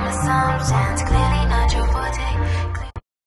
on the clearly not your forte.